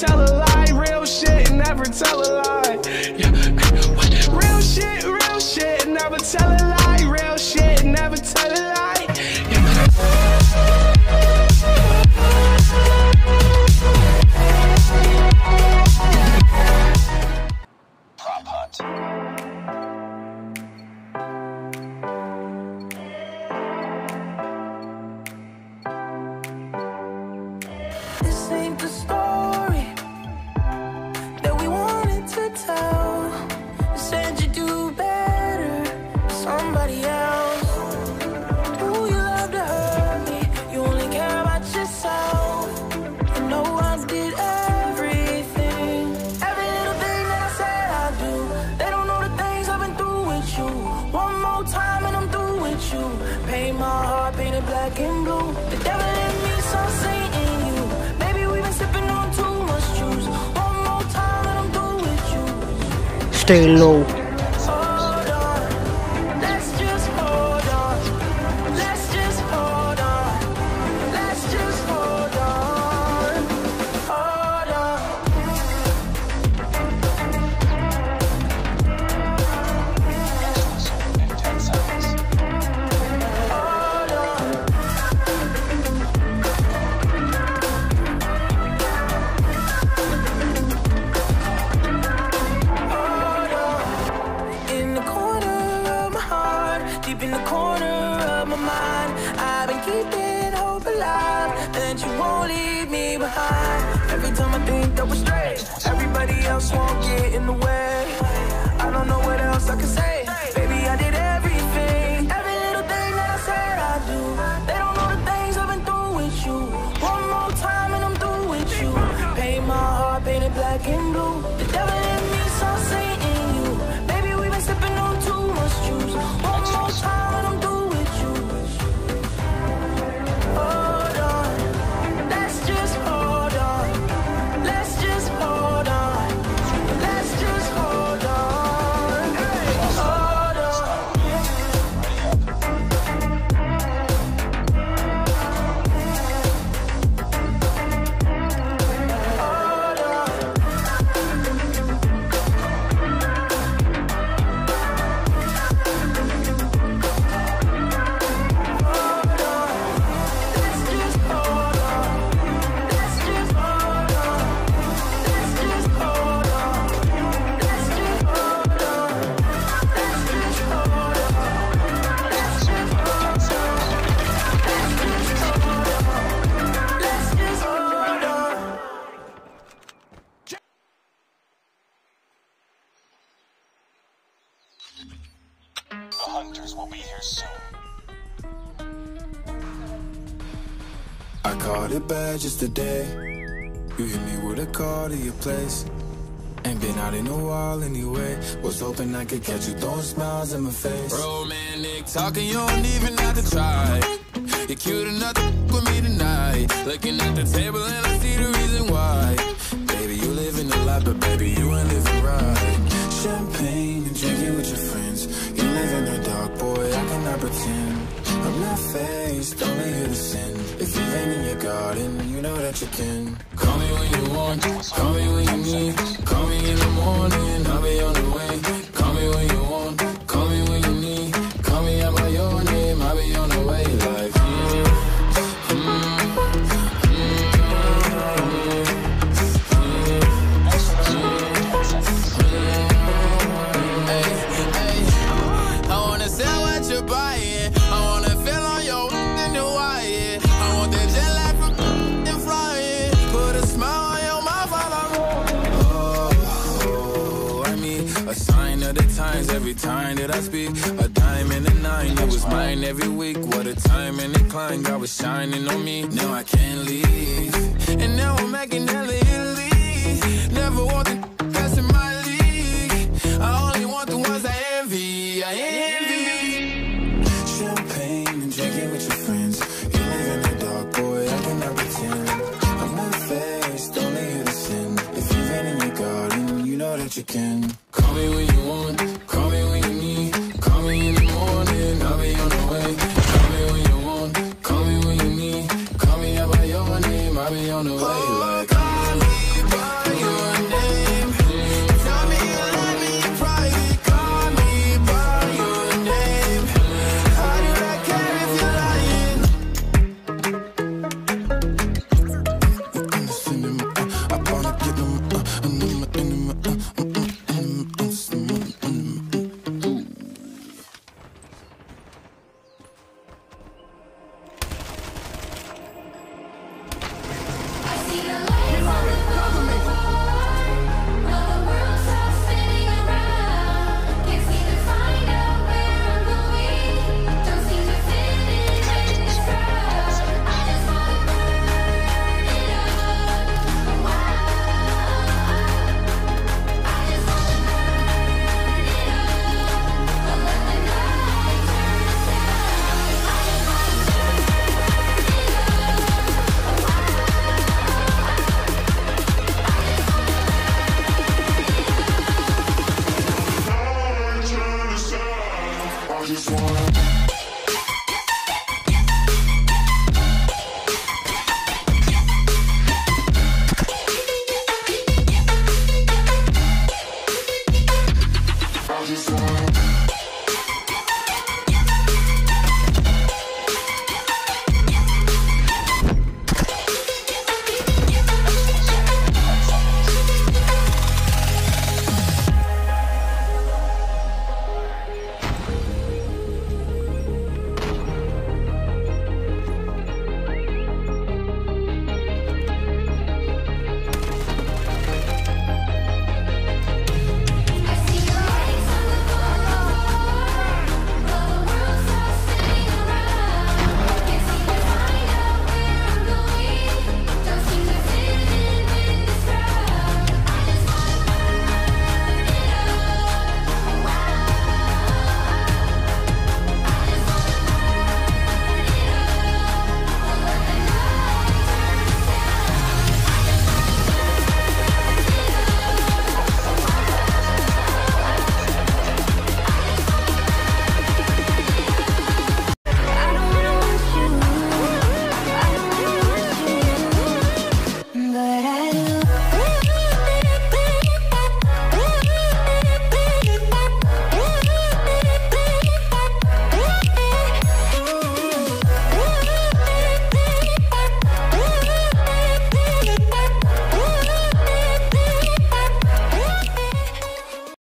tell a lie. Real shit, never tell a lie. Stay low. Else won't get in the way. I don't know what else I can say. Baby, I did everything, every little thing that I said I do. They don't know the things I've been through with you. One more time and I'm through with you. Paint my heart, painted black and blue. The devil hunters will be here soon. I caught it bad just today. You hit me with a call to your place. Ain't been out in a while anyway. Was hoping I could catch you throwing smiles in my face. Romantic talking, you don't even have to try. You're cute enough to f- with me tonight. Looking at the table and I see the reason why. Baby, you living a lot, but baby, you ain't living pretend. I'm not faced, only sin. If been in your garden, you know that you can. Call me when you want, call me when you need. Call me every time that I speak. A dime and a nine, it was mine every week. What a time and a climb, God was shining on me. Now I can't leave. And now I'm making hella Italy. Never want again. Call me when you want, call me when you need. Call me in the morning, I'll be on the way. Call me when you want, call me when you need. Call me out by your name, I'll be on the way. It's